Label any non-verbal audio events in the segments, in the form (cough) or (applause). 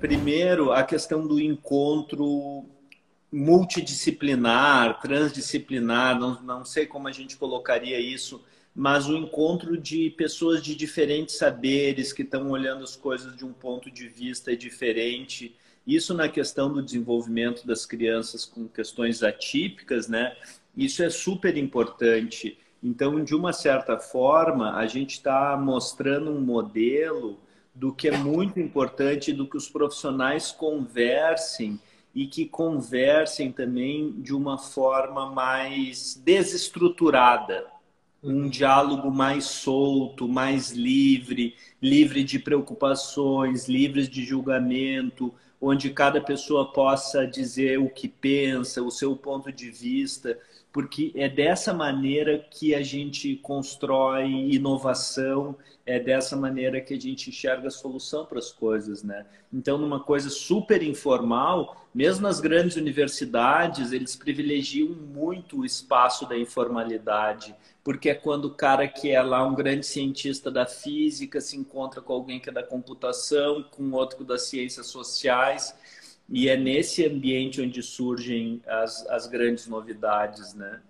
Primeiro, a questão do encontro multidisciplinar, transdisciplinar, não, não sei como a gente colocaria isso, mas o encontro de pessoas de diferentes saberes que estão olhando as coisas de um ponto de vista diferente. Isso na questão do desenvolvimento das crianças com questões atípicas, né? Isso é super importante. Então, de uma certa forma, a gente está mostrando um modelo do que é muito importante, do que os profissionais conversem e que conversem também de uma forma mais desestruturada, um uhum. diálogo mais solto, mais livre, livre de preocupações, livre de julgamento, onde cada pessoa possa dizer o que pensa, o seu ponto de vista, porque é dessa maneira que a gente constrói inovação, é dessa maneira que a gente enxerga a solução para as coisas, né? Então, numa coisa super informal, mesmo nas grandes universidades, eles privilegiam muito o espaço da informalidade, porque é quando o cara que é lá um grande cientista da física se encontra com alguém que é da computação, com outro das ciências sociais, e é nesse ambiente onde surgem as, as grandes novidades, né?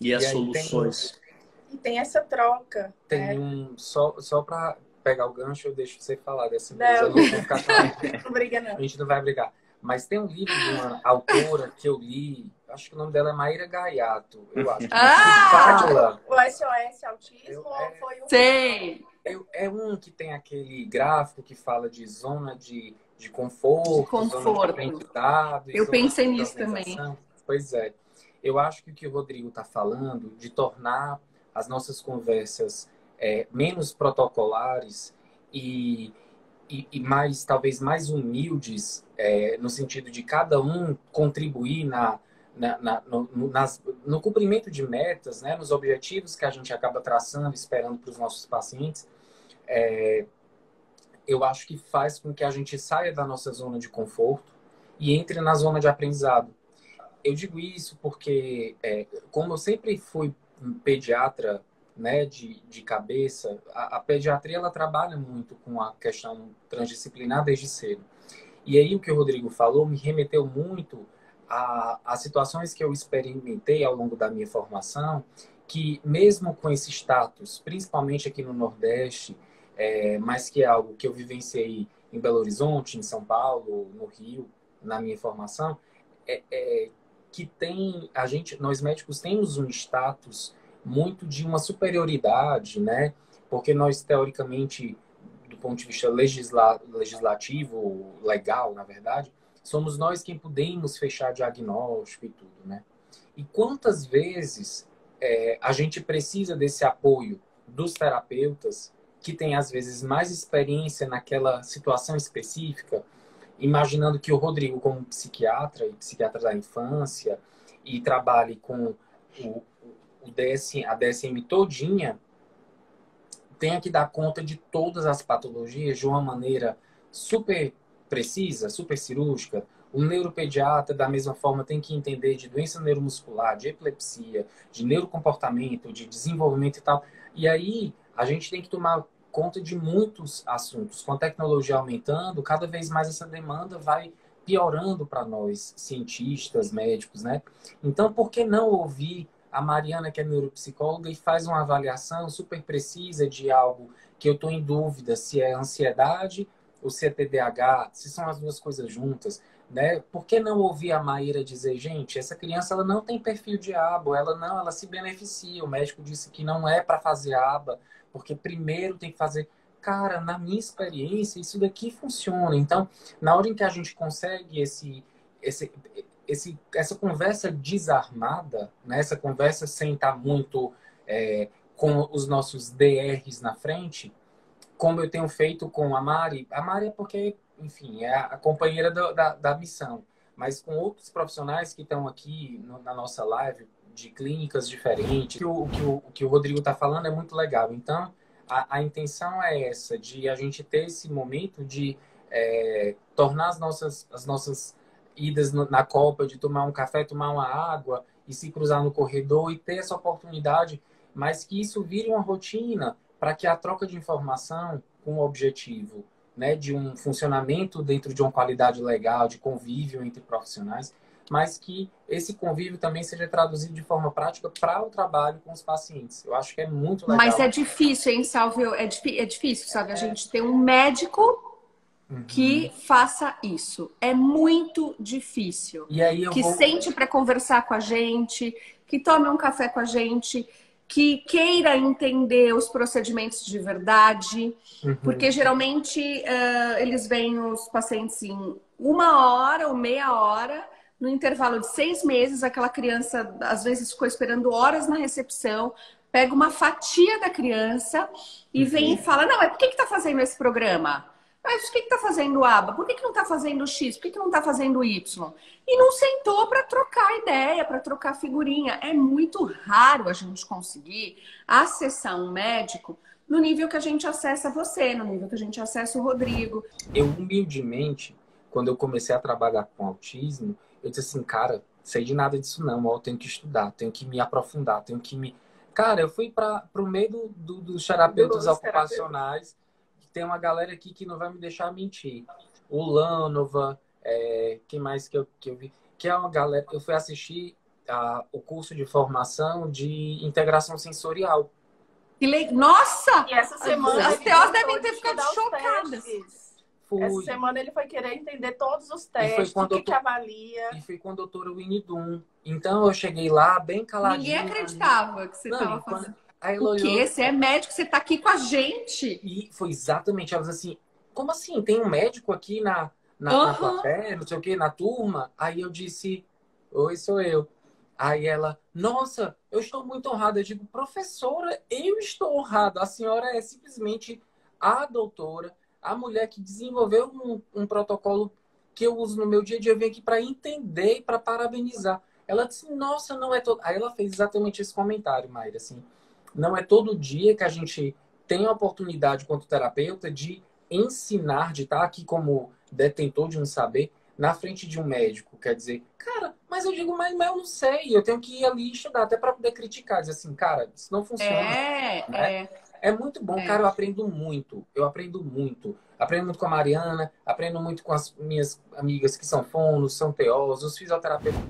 E as e soluções. Tem, e tem essa troca. Tem né? um. Só, só para pegar o gancho, eu deixo você falar dessa vez. Não, não, ficar... (laughs) não briga, não. A gente não vai brigar. Mas tem um livro de uma autora que eu li, acho que o nome dela é Maíra Gaiato, eu acho. Ah! Que fala... O SOS Autismo eu, é... foi um. Sei! É, é um que tem aquele gráfico que fala de zona de de conforto, de conforto. De eu pensei nisso também. Pois é. Eu acho que o que o Rodrigo está falando de tornar as nossas conversas é, menos protocolares e, e, e, mais talvez mais humildes é, no sentido de cada um contribuir na, na, na no, no, nas, no cumprimento de metas, né, nos objetivos que a gente acaba traçando, esperando para os nossos pacientes. É, eu acho que faz com que a gente saia da nossa zona de conforto e entre na zona de aprendizado. Eu digo isso porque, é, como eu sempre fui pediatra né, de, de cabeça, a, a, pediatria ela trabalha muito com a questão transdisciplinar desde cedo. E aí o que o Rodrigo falou me remeteu muito a, a situações que eu experimentei ao longo da minha formação, que mesmo com esse status, principalmente aqui no Nordeste, é, mas que é algo que eu vivenciei em Belo Horizonte, em São Paulo, no Rio, na minha formação, é, é, que tem a gente, nós médicos temos um status muito de uma superioridade, né? Porque nós teoricamente, do ponto de vista legisla, legislativo, legal, na verdade, somos nós quem podemos fechar diagnóstico e tudo, né? E quantas vezes é, a gente precisa desse apoio dos terapeutas que tem às vezes mais experiência naquela situação específica, imaginando que o Rodrigo, como psiquiatra e psiquiatra da infância, e trabalhe com o, o DSM, a DSM todinha, tenha que dar conta de todas as patologias de uma maneira super precisa, super cirúrgica. O neuropediatra, da mesma forma, tem que entender de doença neuromuscular, de epilepsia, de neurocomportamento, de desenvolvimento e tal. E aí, a gente tem que tomar conta de muitos assuntos. Com a tecnologia aumentando, cada vez mais essa demanda vai piorando para nós, cientistas, médicos, né? Então, por que não ouvir a Mariana, que é neuropsicóloga, e faz uma avaliação super precisa de algo que eu estou em dúvida se é ansiedade ou se é TDAH, se são as duas coisas juntas, né? Por que não ouvir a Maíra dizer, gente, essa criança ela não tem perfil de aba, ela não, ela se beneficia. O médico disse que não é para fazer aba, porque primeiro tem que fazer. Cara, na minha experiência, isso daqui funciona. Então, na hora em que a gente consegue esse, esse, esse, essa conversa desarmada, né? essa conversa sem estar muito é, com os nossos DRs na frente, como eu tenho feito com a Mari. A Mari é porque, enfim, é a companheira da, da missão. Mas com outros profissionais que estão aqui no, na nossa live, de clínicas diferentes. O que o, que o Rodrigo está falando é muito legal. Então, a, a, intenção é essa, de a gente ter esse momento de é, tornar as nossas, as nossas idas na Copa, de tomar um café, tomar uma água e se cruzar no corredor e ter essa oportunidade, mas que isso vire uma rotina para que a troca de informação com o objetivo né, de um funcionamento dentro de uma qualidade legal, de convívio entre profissionais, mas que esse convívio também seja traduzido de forma prática para o trabalho com os pacientes. Eu acho que é muito legal. Mas é difícil, hein, Salvio? É, é difícil, sabe? A gente tem um médico uhum. que faça isso. É muito difícil. E que vou... sente para conversar com a gente, que tome um café com a gente, que queira entender os procedimentos de verdade, uhum. porque geralmente uh, eles vêm os pacientes em uma hora ou meia hora, no intervalo de seis meses, aquela criança às vezes ficou esperando horas na recepção, pega uma fatia da criança e uhum. vem e fala: Não, é por que está fazendo esse programa? Mas por que está fazendo aba? Por que, que não está fazendo X? Por que, que não está fazendo Y? E não sentou para trocar ideia, para trocar figurinha. É muito raro a gente conseguir acessar um médico no nível que a gente acessa você, no nível que a gente acessa o Rodrigo. Eu, humildemente, quando eu comecei a trabalhar com autismo, eu disse assim, cara, sei de nada disso não, eu tenho que estudar, tenho que me aprofundar, tenho que me... Cara, eu fui para o meio do, do, dos terapeutas ocupacionais tem uma galera aqui que não vai me deixar mentir. O Lanova, é, quem mais que eu, que eu vi? Que é uma galera. Eu fui assistir a, o curso de formação de integração sensorial. Que le... Nossa! E essa semana as teós devem ter ficado chocadas. Fui. Essa semana ele foi querer entender todos os testes, o que, que avalia. E foi com a doutora Winnie Doom. Então eu cheguei lá bem caladinho. Ninguém acreditava que você estava fazendo. Aí o quê? Você é médico, você tá aqui com a gente. E foi exatamente, ela disse assim, como assim? Tem um médico aqui na, na, uhum. na plateia, não sei o quê, na turma? Aí eu disse, oi, sou eu. Aí ela, nossa, eu estou muito honrada. Eu digo, professora, eu estou honrada. A senhora é simplesmente a doutora, a mulher que desenvolveu um, um protocolo que eu uso no meu dia a dia. Eu vim aqui para entender e para parabenizar. Ela disse, nossa, não é todo. Aí ela fez exatamente esse comentário, Mayra, assim. Não é todo dia que a gente tem a oportunidade, quanto terapeuta, de ensinar, de estar aqui como detentor de um saber na frente de um médico. Quer dizer, cara, mas eu digo, mas, mas eu não sei, eu tenho que ir ali estudar até para poder criticar, dizer assim, cara, isso não funciona. É, né? é. É muito bom, é. cara, eu aprendo muito. Eu aprendo muito. Aprendo muito com a Mariana, aprendo muito com as minhas amigas que são fonos, são teós, os fisioterapeutas.